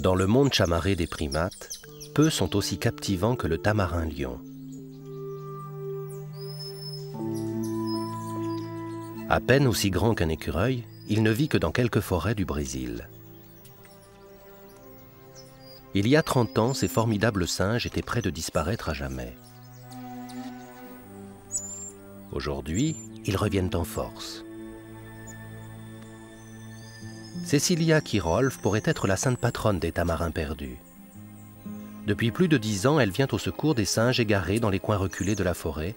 Dans le monde chamarré des primates, peu sont aussi captivants que le tamarin lion. À peine aussi grand qu'un écureuil, il ne vit que dans quelques forêts du Brésil. Il y a 30 ans, ces formidables singes étaient prêts de disparaître à jamais. Aujourd'hui, ils reviennent en force. Cecilia Kirolf pourrait être la sainte patronne des tamarins perdus. Depuis plus de dix ans, elle vient au secours des singes égarés dans les coins reculés de la forêt,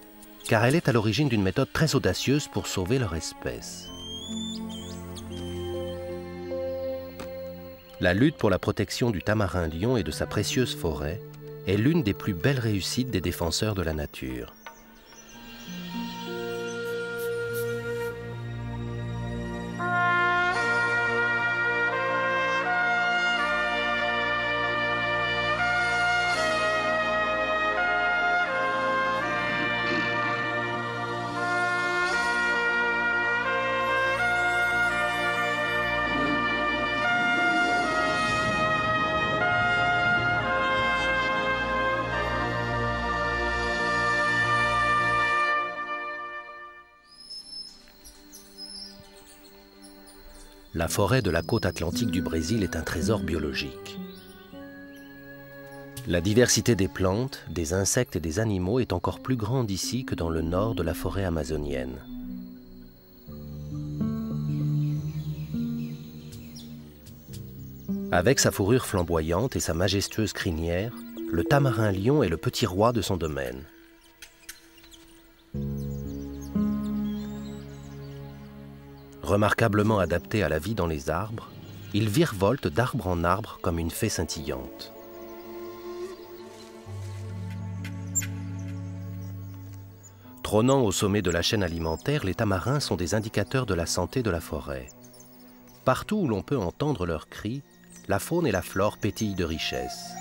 car elle est à l'origine d'une méthode très audacieuse pour sauver leur espèce. La lutte pour la protection du tamarin lion et de sa précieuse forêt est l'une des plus belles réussites des défenseurs de la nature. La forêt de la côte atlantique du Brésil est un trésor biologique. La diversité des plantes, des insectes et des animaux est encore plus grande ici que dans le nord de la forêt amazonienne. Avec sa fourrure flamboyante et sa majestueuse crinière, le tamarin lion est le petit roi de son domaine. Remarquablement adapté à la vie dans les arbres, il virevolte d'arbre en arbre comme une fée scintillante. Trônant au sommet de la chaîne alimentaire, les tamarins sont des indicateurs de la santé de la forêt. Partout où l'on peut entendre leurs cris, la faune et la flore pétillent de richesse.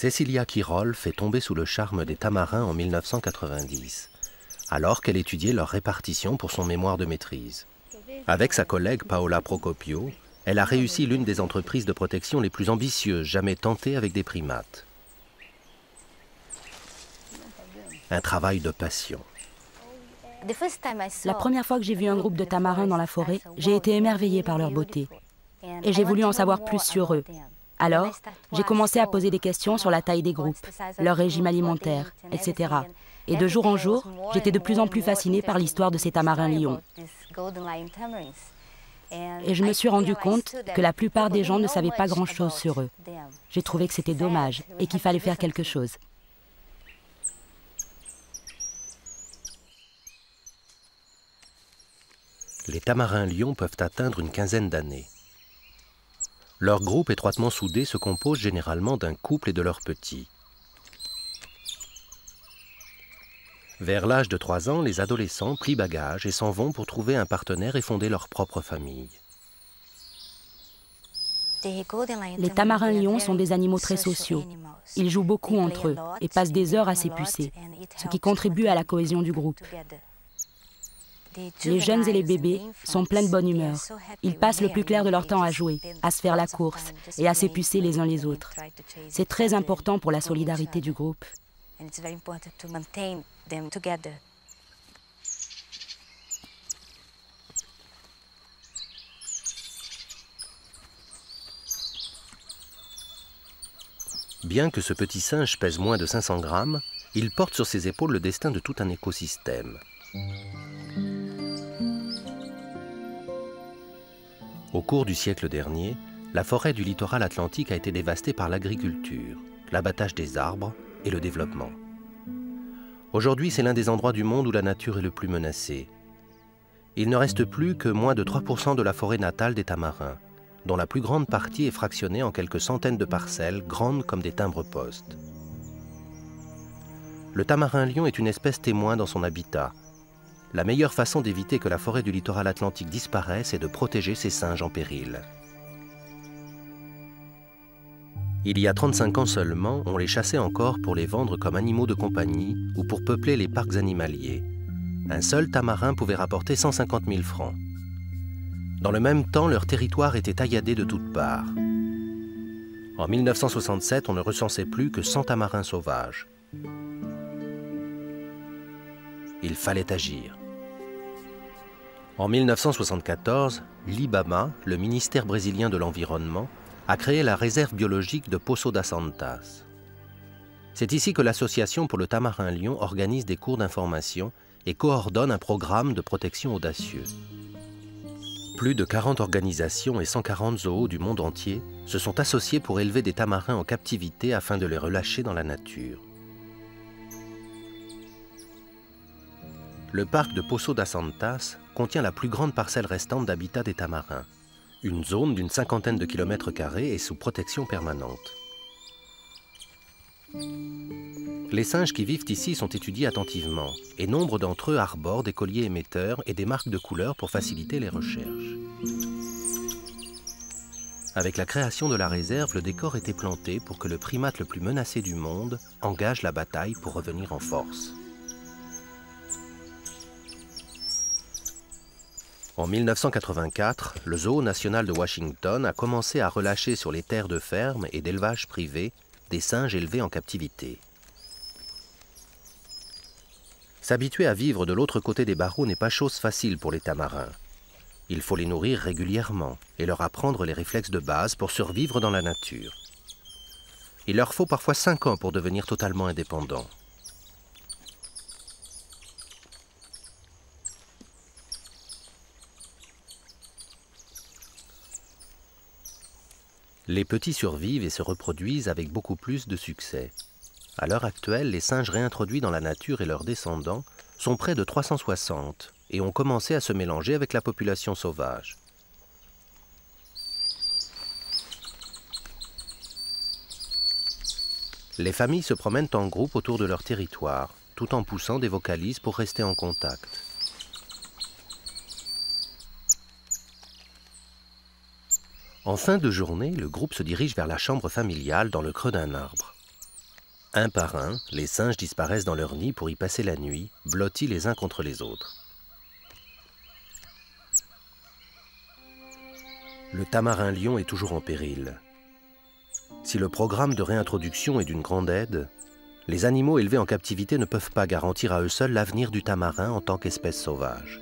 Cecilia Kirol fait tomber sous le charme des tamarins en 1990, alors qu'elle étudiait leur répartition pour son mémoire de maîtrise. Avec sa collègue Paola Procopio, elle a réussi l'une des entreprises de protection les plus ambitieuses jamais tentées avec des primates. Un travail de passion. La première fois que j'ai vu un groupe de tamarins dans la forêt, j'ai été émerveillée par leur beauté. Et j'ai voulu en savoir plus sur eux, alors, j'ai commencé à poser des questions sur la taille des groupes, leur régime alimentaire, etc. Et de jour en jour, j'étais de plus en plus fascinée par l'histoire de ces tamarins lions. Et je me suis rendu compte que la plupart des gens ne savaient pas grand-chose sur eux. J'ai trouvé que c'était dommage et qu'il fallait faire quelque chose. Les tamarins lions peuvent atteindre une quinzaine d'années. Leur groupe étroitement soudé se compose généralement d'un couple et de leurs petits. Vers l'âge de 3 ans, les adolescents plient bagage et s'en vont pour trouver un partenaire et fonder leur propre famille. Les tamarins lions sont des animaux très sociaux. Ils jouent beaucoup entre eux et passent des heures à s'épucer, ce qui contribue à la cohésion du groupe. Les jeunes et les bébés sont pleins de bonne humeur. Ils passent le plus clair de leur temps à jouer, à se faire la course et à s'épucer les uns les autres. C'est très important pour la solidarité du groupe. Bien que ce petit singe pèse moins de 500 grammes, il porte sur ses épaules le destin de tout un écosystème. Au cours du siècle dernier, la forêt du littoral atlantique a été dévastée par l'agriculture, l'abattage des arbres et le développement. Aujourd'hui, c'est l'un des endroits du monde où la nature est le plus menacée. Il ne reste plus que moins de 3% de la forêt natale des tamarins, dont la plus grande partie est fractionnée en quelques centaines de parcelles grandes comme des timbres-postes. Le tamarin lion est une espèce témoin dans son habitat, la meilleure façon d'éviter que la forêt du littoral atlantique disparaisse est de protéger ces singes en péril. Il y a 35 ans seulement, on les chassait encore pour les vendre comme animaux de compagnie ou pour peupler les parcs animaliers. Un seul tamarin pouvait rapporter 150 000 francs. Dans le même temps, leur territoire était tailladé de toutes parts. En 1967, on ne recensait plus que 100 tamarins sauvages. Il fallait agir. En 1974, l'IBAMA, le ministère brésilien de l'Environnement, a créé la réserve biologique de Poço das Santas. C'est ici que l'Association pour le tamarin lion organise des cours d'information et coordonne un programme de protection audacieux. Plus de 40 organisations et 140 zoos du monde entier se sont associés pour élever des tamarins en captivité afin de les relâcher dans la nature. Le parc de Poço das Santas contient la plus grande parcelle restante d'habitat des tamarins. Une zone d'une cinquantaine de kilomètres carrés est sous protection permanente. Les singes qui vivent ici sont étudiés attentivement et nombre d'entre eux arborent des colliers émetteurs et des marques de couleur pour faciliter les recherches. Avec la création de la réserve, le décor était planté pour que le primate le plus menacé du monde engage la bataille pour revenir en force. En 1984, le Zoo national de Washington a commencé à relâcher sur les terres de ferme et d'élevage privé des singes élevés en captivité. S'habituer à vivre de l'autre côté des barreaux n'est pas chose facile pour les tamarins. Il faut les nourrir régulièrement et leur apprendre les réflexes de base pour survivre dans la nature. Il leur faut parfois cinq ans pour devenir totalement indépendants. Les petits survivent et se reproduisent avec beaucoup plus de succès. À l'heure actuelle, les singes réintroduits dans la nature et leurs descendants sont près de 360 et ont commencé à se mélanger avec la population sauvage. Les familles se promènent en groupe autour de leur territoire, tout en poussant des vocalises pour rester en contact. En fin de journée, le groupe se dirige vers la chambre familiale dans le creux d'un arbre. Un par un, les singes disparaissent dans leur nid pour y passer la nuit, blottis les uns contre les autres. Le tamarin lion est toujours en péril. Si le programme de réintroduction est d'une grande aide, les animaux élevés en captivité ne peuvent pas garantir à eux seuls l'avenir du tamarin en tant qu'espèce sauvage.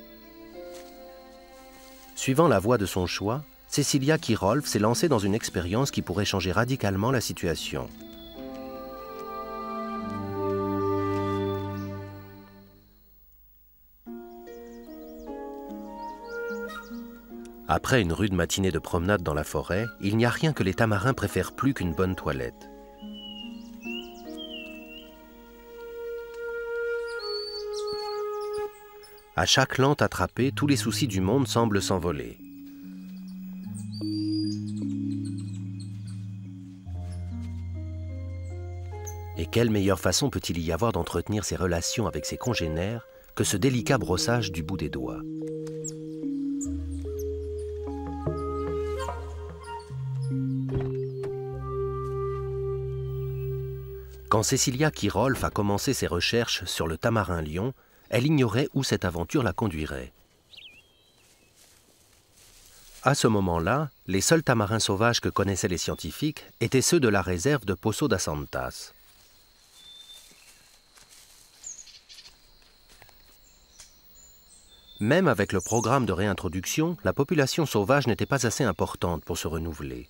Suivant la voie de son choix, Cecilia Kirolf s'est lancée dans une expérience qui pourrait changer radicalement la situation. Après une rude matinée de promenade dans la forêt, il n'y a rien que les tamarins préfèrent plus qu'une bonne toilette. À chaque lente attrapée, tous les soucis du monde semblent s'envoler. Quelle meilleure façon peut-il y avoir d'entretenir ses relations avec ses congénères que ce délicat brossage du bout des doigts? Quand Cécilia Kirolf a commencé ses recherches sur le tamarin lion, elle ignorait où cette aventure la conduirait. À ce moment-là, les seuls tamarins sauvages que connaissaient les scientifiques étaient ceux de la réserve de Poço das Santas. Même avec le programme de réintroduction, la population sauvage n'était pas assez importante pour se renouveler.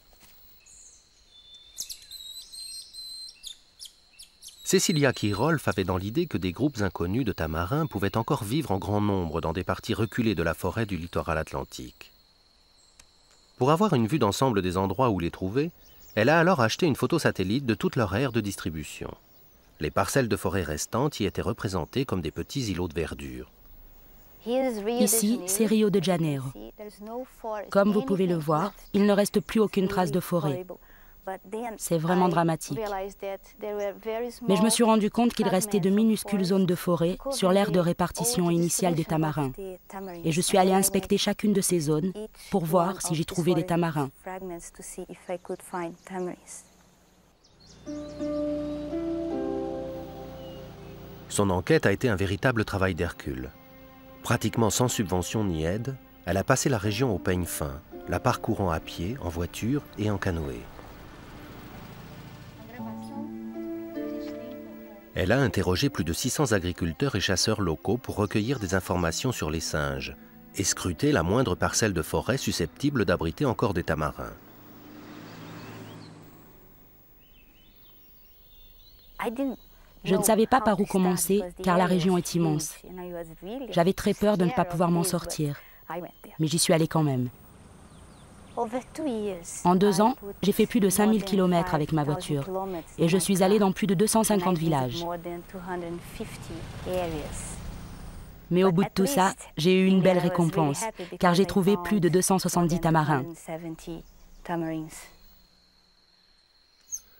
Cecilia Kirolf avait dans l'idée que des groupes inconnus de tamarins pouvaient encore vivre en grand nombre dans des parties reculées de la forêt du littoral atlantique. Pour avoir une vue d'ensemble des endroits où les trouver, elle a alors acheté une photo satellite de toute leur aire de distribution. Les parcelles de forêt restantes y étaient représentées comme des petits îlots de verdure. Ici, c'est Rio de Janeiro. Comme vous pouvez le voir, il ne reste plus aucune trace de forêt. C'est vraiment dramatique. Mais je me suis rendu compte qu'il restait de minuscules zones de forêt sur l'aire de répartition initiale des tamarins. Et je suis allé inspecter chacune de ces zones pour voir si j'y trouvais des tamarins. Son enquête a été un véritable travail d'Hercule. Pratiquement sans subvention ni aide, Elle a passé la région au peigne fin, la parcourant à pied, en voiture et en canoë. Elle a interrogé plus de 600 agriculteurs et chasseurs locaux pour recueillir des informations sur les singes et scruter la moindre parcelle de forêt susceptible d'abriter encore des tamarins. Je ne savais pas par où commencer car la région est immense. J'avais très peur de ne pas pouvoir m'en sortir, mais j'y suis allée quand même. En deux ans, j'ai fait plus de 5000 km avec ma voiture et je suis allée dans plus de 250 villages. Mais au bout de tout ça, j'ai eu une belle récompense, car j'ai trouvé plus de 270 tamarins.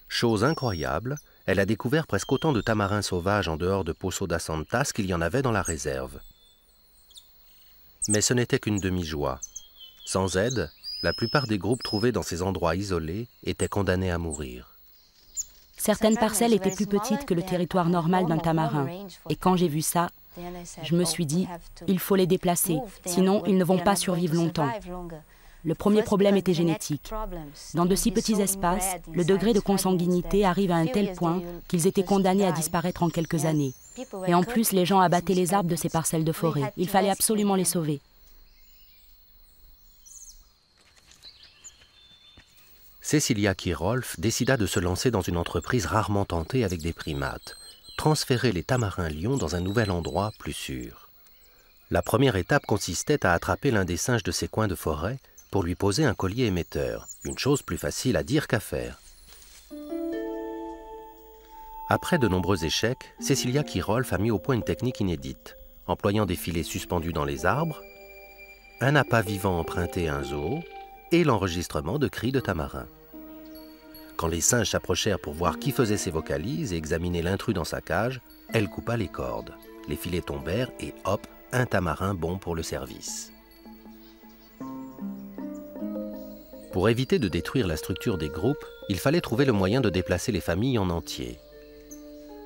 Chose incroyable, elle a découvert presque autant de tamarins sauvages en dehors de Poço da Santas qu'il y en avait dans la réserve. Mais ce n'était qu'une demi-joie. Sans aide, la plupart des groupes trouvés dans ces endroits isolés étaient condamnés à mourir. Certaines parcelles étaient plus petites que le territoire normal d'un tamarin. Et quand j'ai vu ça, je me suis dit, il faut les déplacer, sinon ils ne vont pas survivre longtemps. Le premier problème était génétique. Dans de si petits espaces, le degré de consanguinité arrive à un tel point qu'ils étaient condamnés à disparaître en quelques années. Et en plus, les gens abattaient les arbres de ces parcelles de forêt. Il fallait absolument les sauver. Cecilia Kirolf décida de se lancer dans une entreprise rarement tentée avec des primates, transférer les tamarins lions dans un nouvel endroit plus sûr. La première étape consistait à attraper l'un des singes de ces coins de forêt pour lui poser un collier émetteur, une chose plus facile à dire qu'à faire. Après de nombreux échecs, Cecilia Kirolf a mis au point une technique inédite, employant des filets suspendus dans les arbres, un appât vivant emprunté à un zoo et l'enregistrement de cris de tamarins. Quand les singes s'approchèrent pour voir qui faisait ses vocalises et examiner l'intrus dans sa cage, elle coupa les cordes. Les filets tombèrent et hop, un tamarin bon pour le service. Pour éviter de détruire la structure des groupes, il fallait trouver le moyen de déplacer les familles en entier.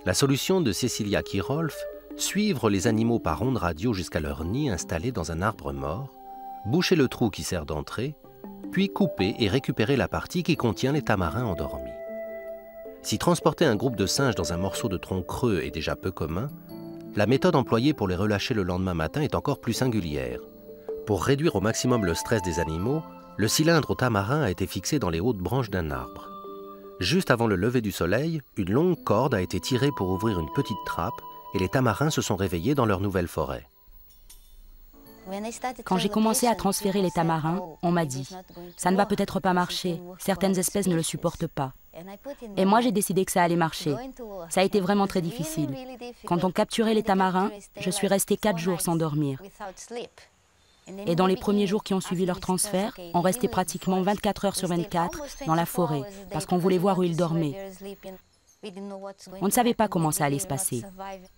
La solution de Cecilia Kirolf, suivre les animaux par ondes radio jusqu'à leur nid installé dans un arbre mort, boucher le trou qui sert d'entrée puis couper et récupérer la partie qui contient les tamarins endormis. Si transporter un groupe de singes dans un morceau de tronc creux est déjà peu commun, la méthode employée pour les relâcher le lendemain matin est encore plus singulière. Pour réduire au maximum le stress des animaux, le cylindre au tamarin a été fixé dans les hautes branches d'un arbre. Juste avant le lever du soleil, une longue corde a été tirée pour ouvrir une petite trappe et les tamarins se sont réveillés dans leur nouvelle forêt. Quand j'ai commencé à transférer les tamarins, on m'a dit ⁇ ça ne va peut-être pas marcher, certaines espèces ne le supportent pas ⁇ Et moi j'ai décidé que ça allait marcher. Ça a été vraiment très difficile. Quand on capturait les tamarins, je suis restée quatre jours sans dormir. Et dans les premiers jours qui ont suivi leur transfert, on restait pratiquement 24 heures sur 24 dans la forêt, parce qu'on voulait voir où ils dormaient. On ne savait pas comment ça allait se passer.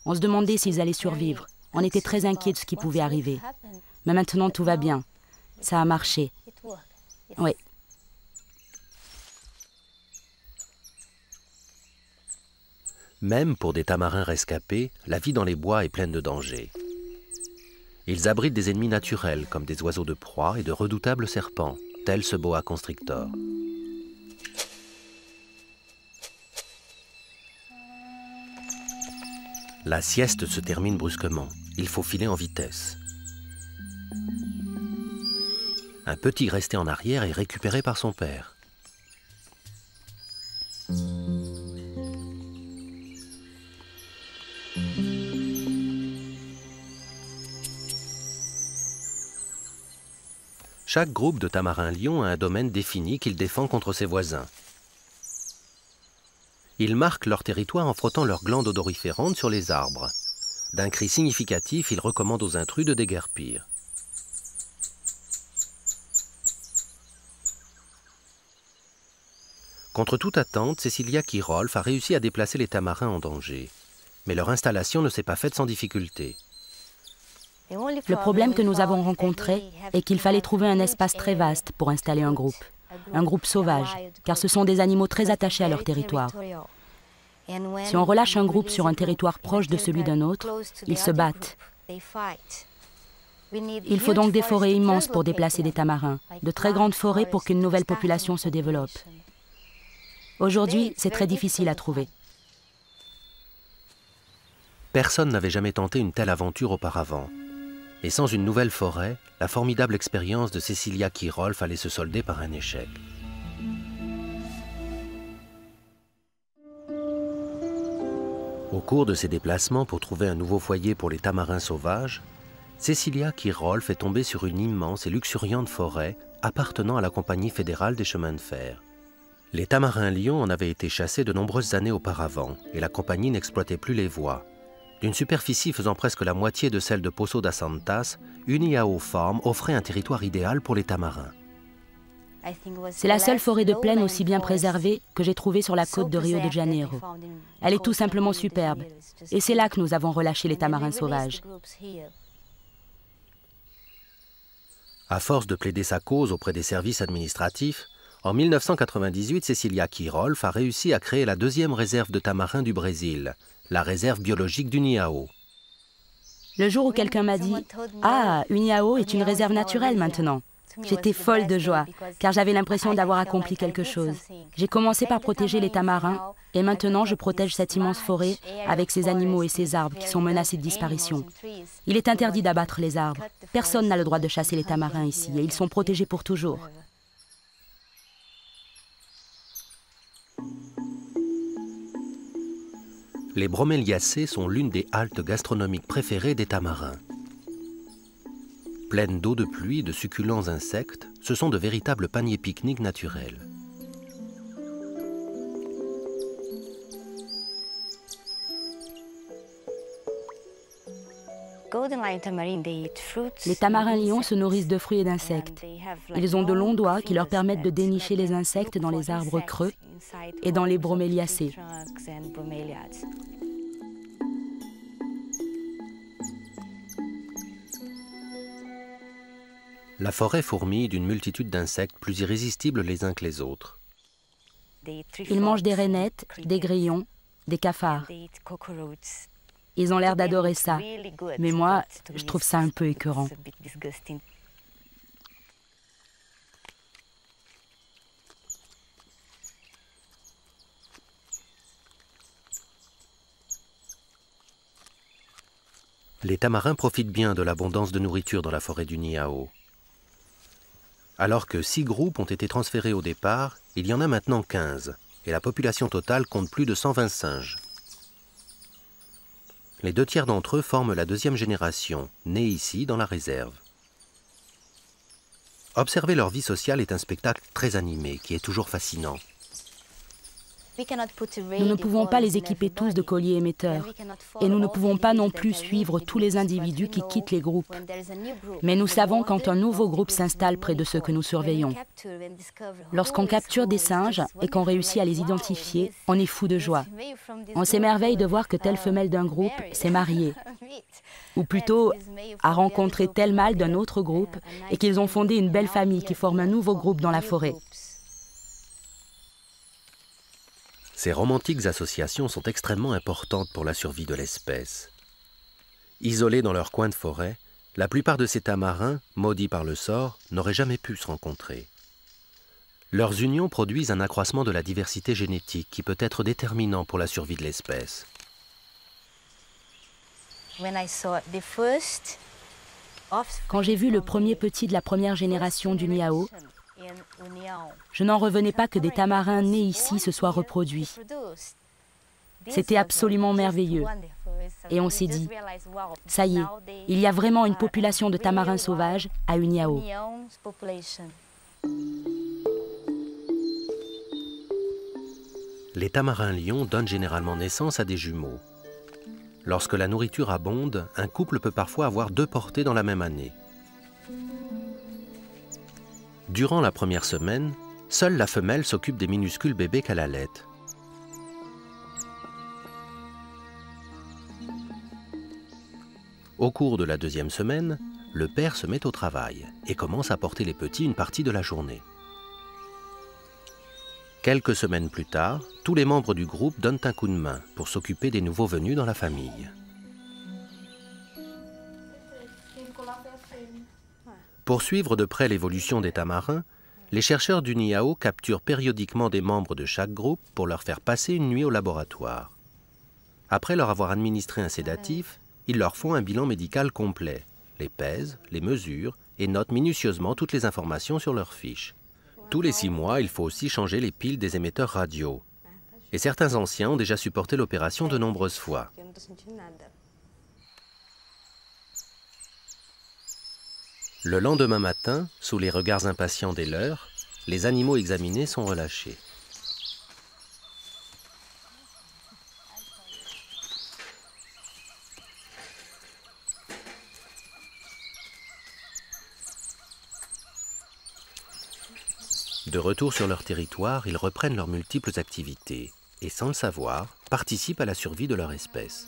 On se demandait s'ils allaient survivre. On était très inquiets de ce qui pouvait arriver. Mais maintenant, tout va bien. Ça a marché. Oui. Même pour des tamarins rescapés, la vie dans les bois est pleine de dangers. Ils abritent des ennemis naturels comme des oiseaux de proie et de redoutables serpents, tels ce boa constrictor. La sieste se termine brusquement. Il faut filer en vitesse. Un petit resté en arrière est récupéré par son père. Chaque groupe de tamarins lions a un domaine défini qu'il défend contre ses voisins. Ils marquent leur territoire en frottant leurs glandes odoriférantes sur les arbres. D'un cri significatif, ils recommandent aux intrus de déguerpir. Contre toute attente, Cecilia Kirolf a réussi à déplacer les tamarins en danger. Mais leur installation ne s'est pas faite sans difficulté. Le problème que nous avons rencontré est qu'il fallait trouver un espace très vaste pour installer un groupe, un groupe sauvage, car ce sont des animaux très attachés à leur territoire. Si on relâche un groupe sur un territoire proche de celui d'un autre, ils se battent. Il faut donc des forêts immenses pour déplacer des tamarins, de très grandes forêts pour qu'une nouvelle population se développe. Aujourd'hui, c'est très difficile à trouver. Personne n'avait jamais tenté une telle aventure auparavant. Et sans une nouvelle forêt, la formidable expérience de Cecilia Kirolf allait se solder par un échec. Au cours de ses déplacements pour trouver un nouveau foyer pour les tamarins sauvages, Cecilia Kirolf est tombée sur une immense et luxuriante forêt appartenant à la Compagnie fédérale des chemins de fer. Les tamarins lions en avaient été chassés de nombreuses années auparavant et la compagnie n'exploitait plus les voies. D'une superficie faisant presque la moitié de celle de Poço das Santas, Uniao Farm offrait un territoire idéal pour les tamarins. C'est la seule forêt de plaine aussi bien préservée que j'ai trouvée sur la côte de Rio de Janeiro. Elle est tout simplement superbe. Et c'est là que nous avons relâché les tamarins sauvages. À force de plaider sa cause auprès des services administratifs, en 1998, Cecilia Kirolf a réussi à créer la deuxième réserve de tamarins du Brésil, la réserve biologique du Niao. Le jour où quelqu'un m'a dit Ah, Uniao est une réserve naturelle maintenant. J'étais folle de joie, car j'avais l'impression d'avoir accompli quelque chose. J'ai commencé par protéger les tamarins, et maintenant je protège cette immense forêt avec ses animaux et ses arbres qui sont menacés de disparition. Il est interdit d'abattre les arbres. Personne n'a le droit de chasser les tamarins ici, et ils sont protégés pour toujours. Les broméliacées sont l'une des haltes gastronomiques préférées des tamarins. Pleines d'eau de pluie de succulents insectes, ce sont de véritables paniers pique-nique naturels. Les tamarins lions se nourrissent de fruits et d'insectes. Ils ont de longs doigts qui leur permettent de dénicher les insectes dans les arbres creux et dans les broméliacées. La forêt fourmille d'une multitude d'insectes plus irrésistibles les uns que les autres. Ils mangent des rainettes, des grillons, des cafards. Ils ont l'air d'adorer ça. Mais moi, je trouve ça un peu écœurant. Les tamarins profitent bien de l'abondance de nourriture dans la forêt du Niao. Alors que six groupes ont été transférés au départ, il y en a maintenant 15, et la population totale compte plus de 120 singes. Les deux tiers d'entre eux forment la deuxième génération, née ici dans la réserve. Observer leur vie sociale est un spectacle très animé qui est toujours fascinant. Nous ne pouvons pas les équiper tous de colliers émetteurs. et nous ne pouvons pas non plus suivre tous les individus qui quittent les groupes. Mais nous savons quand un nouveau groupe s'installe près de ceux que nous surveillons. Lorsqu'on capture des singes et qu'on réussit à les identifier, on est fou de joie. On s'émerveille de voir que telle femelle d'un groupe s'est mariée. Ou plutôt a rencontré tel mâle d'un autre groupe et qu'ils ont fondé une belle famille qui forme un nouveau groupe dans la forêt. Ces romantiques associations sont extrêmement importantes pour la survie de l'espèce. Isolés dans leur coin de forêt, la plupart de ces tamarins, maudits par le sort, n'auraient jamais pu se rencontrer. Leurs unions produisent un accroissement de la diversité génétique qui peut être déterminant pour la survie de l'espèce. Quand j'ai vu le premier petit de la première génération du Miao, je n'en revenais pas que des tamarins nés ici se soient reproduits. C'était absolument merveilleux. Et on s'est dit, ça y est, il y a vraiment une population de tamarins sauvages à Uniao. Les tamarins lions donnent généralement naissance à des jumeaux. Lorsque la nourriture abonde, un couple peut parfois avoir deux portées dans la même année. Durant la première semaine, seule la femelle s'occupe des minuscules bébés qu'elle allait. Au cours de la deuxième semaine, le père se met au travail et commence à porter les petits une partie de la journée. Quelques semaines plus tard, tous les membres du groupe donnent un coup de main pour s'occuper des nouveaux venus dans la famille. Pour suivre de près l'évolution des tamarins, les chercheurs du NIAO capturent périodiquement des membres de chaque groupe pour leur faire passer une nuit au laboratoire. Après leur avoir administré un sédatif, ils leur font un bilan médical complet, les pèsent, les mesurent et notent minutieusement toutes les informations sur leurs fiches. Tous les six mois, il faut aussi changer les piles des émetteurs radio. Et certains anciens ont déjà supporté l'opération de nombreuses fois. Le lendemain matin, sous les regards impatients des leurs, les animaux examinés sont relâchés. De retour sur leur territoire, ils reprennent leurs multiples activités et, sans le savoir, participent à la survie de leur espèce.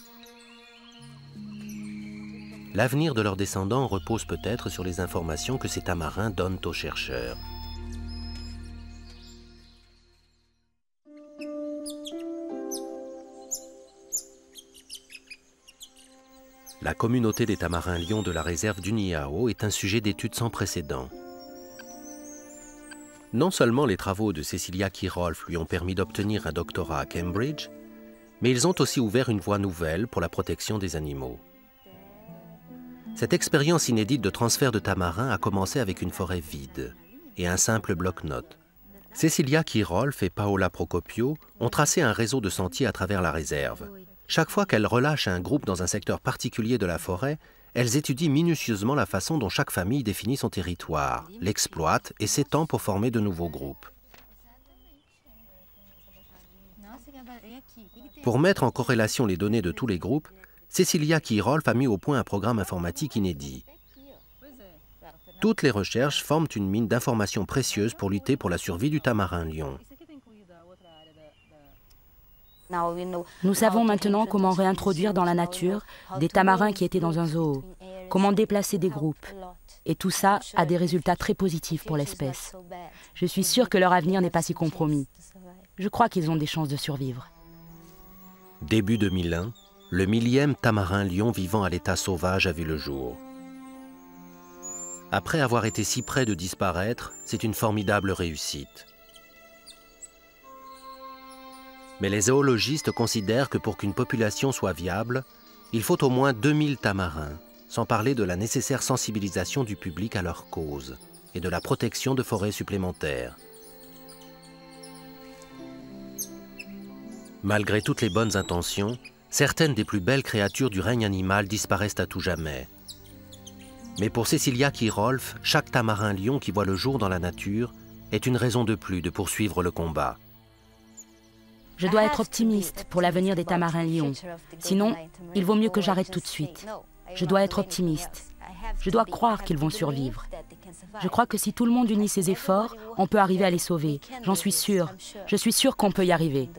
L'avenir de leurs descendants repose peut-être sur les informations que ces tamarins donnent aux chercheurs. La communauté des tamarins lions de la réserve du Niao est un sujet d'étude sans précédent. Non seulement les travaux de Cecilia Kirolf lui ont permis d'obtenir un doctorat à Cambridge, mais ils ont aussi ouvert une voie nouvelle pour la protection des animaux. Cette expérience inédite de transfert de tamarin a commencé avec une forêt vide et un simple bloc-notes. Cecilia Kirolf et Paola Procopio ont tracé un réseau de sentiers à travers la réserve. Chaque fois qu'elles relâchent un groupe dans un secteur particulier de la forêt, elles étudient minutieusement la façon dont chaque famille définit son territoire, l'exploite et s'étend pour former de nouveaux groupes. Pour mettre en corrélation les données de tous les groupes, Cecilia Kirolf a mis au point un programme informatique inédit. Toutes les recherches forment une mine d'informations précieuses pour lutter pour la survie du tamarin lion. Nous savons maintenant comment réintroduire dans la nature des tamarins qui étaient dans un zoo, comment déplacer des groupes. Et tout ça a des résultats très positifs pour l'espèce. Je suis sûre que leur avenir n'est pas si compromis. Je crois qu'ils ont des chances de survivre. Début 2001, le millième tamarin lion vivant à l'état sauvage a vu le jour. Après avoir été si près de disparaître, c'est une formidable réussite. Mais les zoologistes considèrent que pour qu'une population soit viable, il faut au moins 2000 tamarins, sans parler de la nécessaire sensibilisation du public à leur cause et de la protection de forêts supplémentaires. Malgré toutes les bonnes intentions, certaines des plus belles créatures du règne animal disparaissent à tout jamais. Mais pour Cecilia Kirolf, chaque tamarin lion qui voit le jour dans la nature est une raison de plus de poursuivre le combat. Je dois être optimiste pour l'avenir des tamarins lions. Sinon, il vaut mieux que j'arrête tout de suite. Je dois être optimiste. Je dois croire qu'ils vont survivre. Je crois que si tout le monde unit ses efforts, on peut arriver à les sauver. J'en suis sûre. Je suis sûre qu'on peut y arriver.